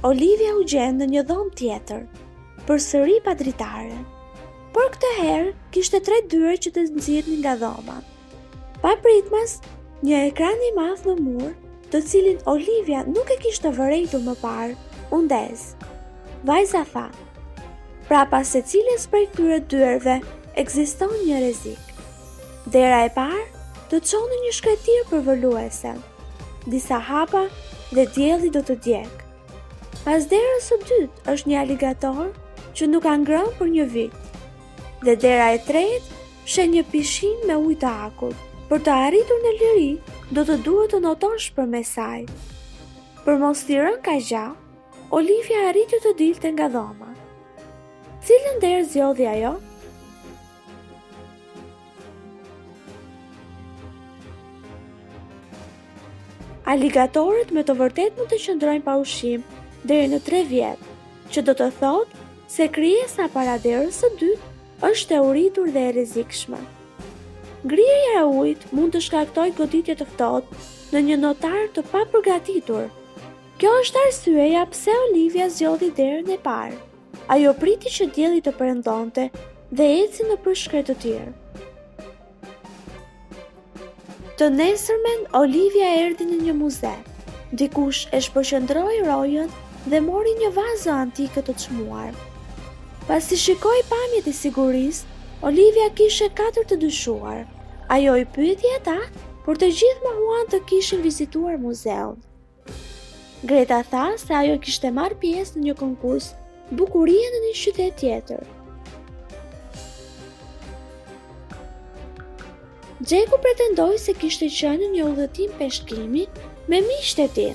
Olivia u gjend në një dhomë tjetër, përsëri pa dritare. Por këtë herë kishte tre dyer që të nxirrnin nga dhoma. Papritmas, një ekran i madh në mur, të cilin Olivia nuk e kishte vërejtur më parë, u ndez. Vajza tha: Pra pas secilës prej këtyre dyerve ekziston një rezik. Dera e parë të çon në një shkretirë përvëluese. Disa hapa dhe dielli do të djegë. Pas derës së dytë është një aligator që nuk ka ngrënë për një vit. Dhe dera e tretë fsheh një pishinë me ujë të akullt. Për të arritur në liri, do të duhet të notosh përmes saj. Për mos t'i rënë nga gjatë, Olivia arriti të dilte nga dhoma. Cilën derë zgjodhi ajo? Aligatorët me të vërtetë mund të qëndrojnë pa ushqim deri në tre vjet, që do të thotë se krijesa para derës së dytë është e uritur dhe e rrezikshme. Ngrirja e ujit mund të shkaktojë goditje të ftohtë në një notar të papërgatitur. Kjo është arsyeja pse Olivia zgjodhi derën e parë. Ajo priti që dielli të perëndonte dhe eci nëpër shkretëtirë. Të nesërmen, Olivia erdhi në një muze. Dikush e shpërqendroi rojën dhe mori një vazo antike të çmuar. Pasi shikoi pamjet e sigurisë, Olivia kishte katër të dyshuar. Ajo i pyeti ata, por të gjithë mohuan të kishin vizituar muzeun. Greta tha se ajo kishte marrë pjesë në një konkurs bukurie në një qytet tjetër. Xheku pretendoi se kishte qenë në një udhëtim peshkimi me miqtë e tij.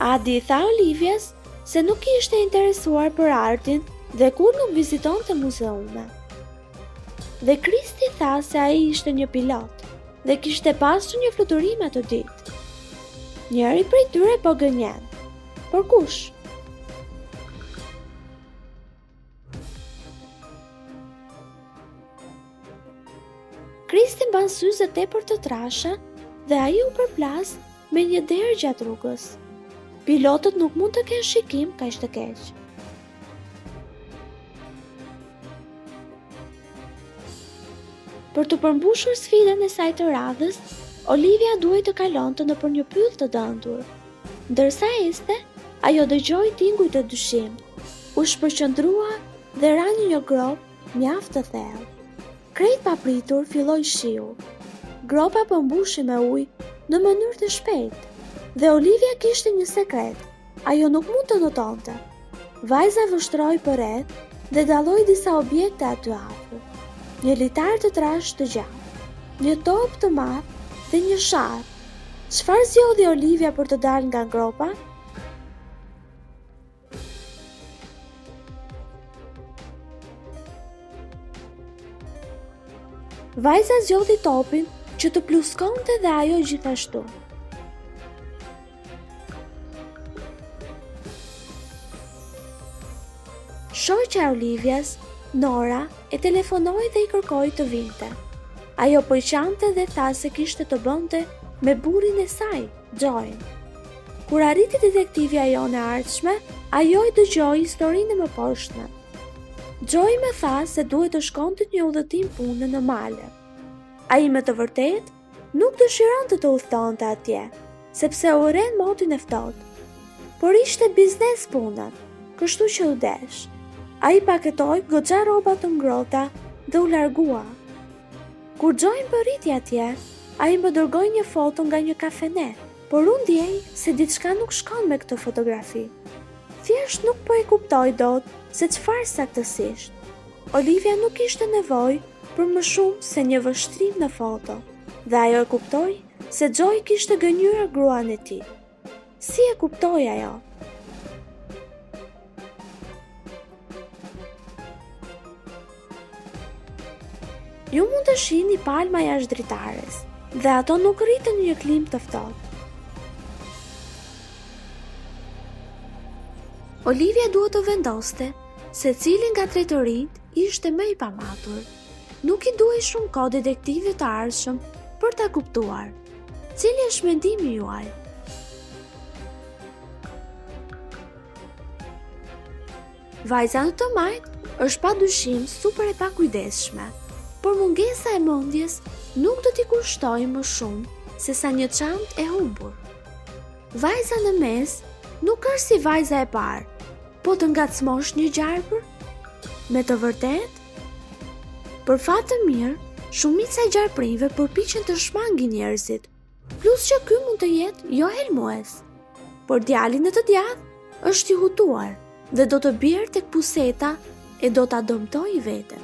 Adi i tha Olivias se nuk ishte interesuar për artin dhe kurrë nuk vizitonte muzeume. Dhe Kristi tha se ai ishte një pilot dhe kishte pasur një fluturim atë ditë. Njëri prej tyre po gënjen. Por kush? Kristi mban syze tepër të trasha dhe ai u përplas me një derë gjatë rrugës. Pilotët nuk mund të kenë shikim kaq të keq. Për të përmbushur sfidën e saj të radhës, Olivia duhej të kalonte nëpër një pyll të dëndur. Ndërsa ecte, ajo dëgjoi tinguj të dyshimtë. U shpërqendrua dhe ra në një gropë mjaft të thellë. Krejt papritur filloi shiu. Gropa po mbushej me ujë në mënyrë të shpejtë dhe Olivia kishte një sekret. Ajo nuk mund të notonte. Vajza vështroi përreth dhe dalloi disa objekte aty afër. Një litar të trashë të gjatë, një top të madh dhe një sharrë. Çfarë zgjodhi Olivia për të dalë nga gropa? Vajza zgjodhi topin që të pluskonte dhe ajo gjithashtu. Shoqja e Olivias, Nora, e telefonoi dhe i kërkoi të vinte. Ajo po qante dhe tha se kishte të bënte me burrin e saj, Joyn. Kur arriti detektivja jonë e ardhshme, ajo e dëgjoi historinë e mëposhtme. Joy më tha se duhet të shkonte në një udhëtim pune në male. Ai me të vërtetë Nuk dëshironte të udhëtonte atje, sepse urren motin e ftohtë. Por ishte biznes puna, kështu që u desh. Ai paketoi goxha rroba të ngrohta dhe u largua. Kur Joy mbërriti atje, ai më dërgoi një foto nga një kafene, por unë ndiej se diçka nuk shkon me këtë fotografi. Thjesht nuk po e kuptoj dot se çfarë saktësisht. Olivia nuk kishte nevojë për më shumë se një vështrim në foto dhe ajo e kuptoi se Joy kishte gënjyer gruan e tij. Si e kuptoi ajo? Ju mund të shihni palma jashtë dritares dhe ato nuk rriten në një klimë të ftohtë. Olivia duhet të vendoste se cilin nga tre të rinjtë ishte më i pamatur. Nuk i duhej shumë kohë detektives së ardhshme për ta kuptuar. Cili është mendimi juaj? Vajza në të majtë është pa dyshim super e pakujdesshme, por mungesa e mendjes nuk do t'i kushtojë më shumë sesa një çantë e humbur. Vajza në mes nuk është si vajza e parë, Por të ngacmosh një gjarpër? Me të vërtetë? Për fat të mirë, shumica e gjarpërinjve përpiqen të shmangin njerëzit, plus që ky mund të jetë jo helmues. Por djali në të djathtë është i hutuar dhe do të bjerë tek puseta e do ta dëmtojë veten.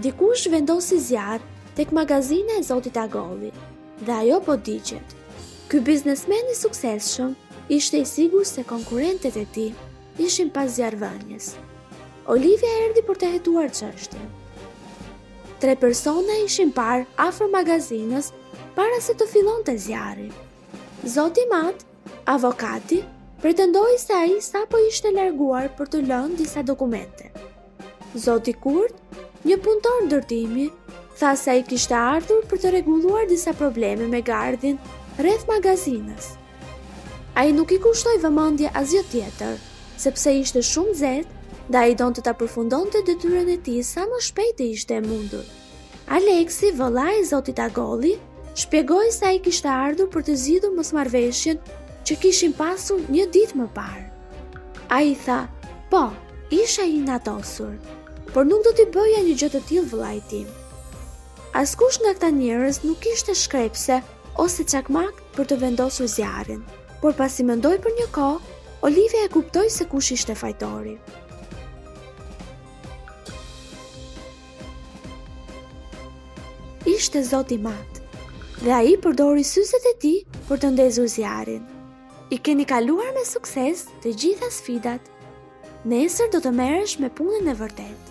Dikush vendosi zjarr tek magazina e Zotit Agolli dhe ajo po digjet. Ky biznesmen i suksesshëm ishte i sigurt se konkurrentët e tij ishin pas zjarrvënies. Olivia erdhi për të hetuar çështjen. Tre persona ishin parë afër magazinës para se të fillonte zjarri. Zoti Mat Avokati pretendoi se ai sapo ishte larguar për të lënë disa dokumente. Zoti Kurt, një punëtor ndërtimi, tha se ai kishte ardhur për të rregulluar disa probleme me gardhin rreth magazinës. Ai nuk i kushtoi vëmendje asgjë tjetër, sepse ishte shumë nxehtë dhe ai donte ta përfundonte detyrën e tij sa më shpejt të ishte e mundur. Aleksi, vëllai i zotit Agolli, shpjegoi se ai kishte ardhur për të zgjidhur mosmarrëveshjen që kishin pasur një ditë më parë. Ai tha, "Po, isha inatosur, por nuk do t'i bëja një gjë të tillë vëllait tim." Askush nga këta njerëz nuk kishte shkrepëse ose çakmak për të vendosur zjarrin, por pasi mendoi për një kohë, Olivia e kuptoi se kush ishte fajtori. Ishte zoti Mat dhe ai përdori syzet e tij për të ndezur zjarrin. I keni kaluar me sukses të gjitha sfidat. Nesër do të merresh me punën e vërtetë.